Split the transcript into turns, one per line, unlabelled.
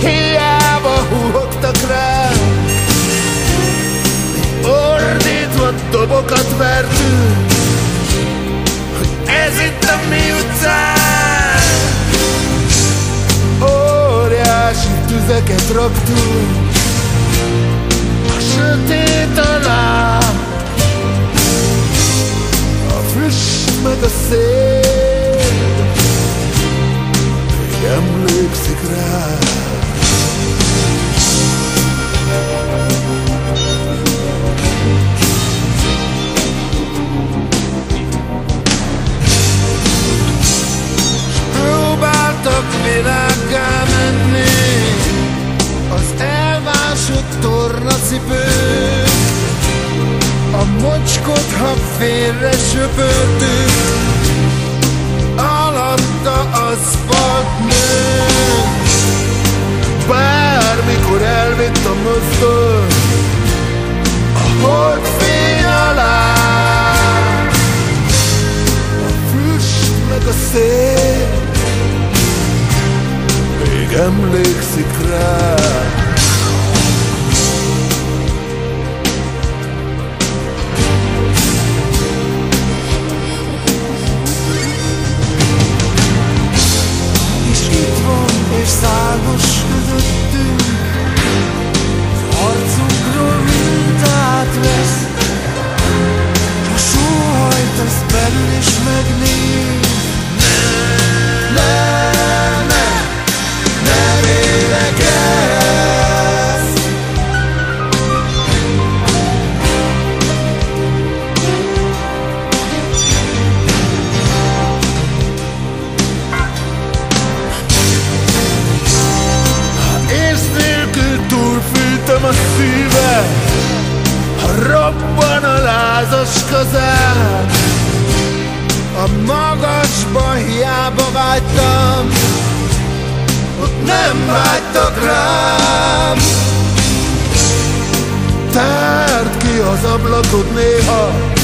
Hiába húhogtak rá. Ordítva dobokat vertünk Hogy ez itt a mi utcán. Óriási tüzeket raktunk emlékszik rá. Próbáltak világgá menni. Az elvásott tornacipők A mocskot, ha félre söpörtük Alatta aszfalt nő Elvitt a mozdony A holdfény alá. A füst meg a szél Még emlékszik rá szíve Ha robban a lázas kazán A magasba hiába vágytam Ott nem vágytak rám. Tárd ki az ablakot néha